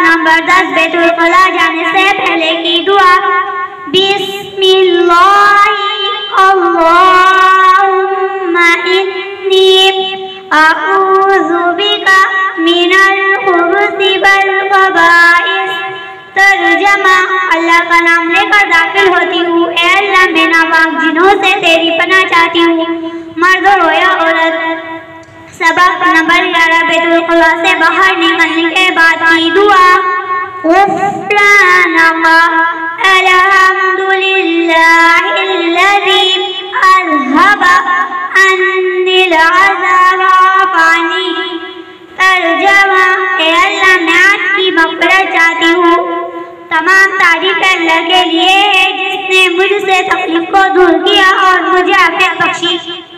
Number दस बैतुल कला जाने से पहले की दुआ। बिस्मिल्लाहि इन्नी बिका मिनल खुबुसी वल खबाइस तर्जमा अल्लाह का नाम लेकर दाखिल होती हूँ। ए अल्लाह मैं नापाक से तेरी पनाह चाहती हूँ। मर्द सबक नंबर ग्यारह बेतुल्ला से बाहर निकलने के बाद की दुआ की मफरत चाहती हूँ। तमाम तारीफ़ अल्लाह के लिए है जिसने मुझसे तकलीफ़ को दूर किया और मुझे आफियत बख्शी।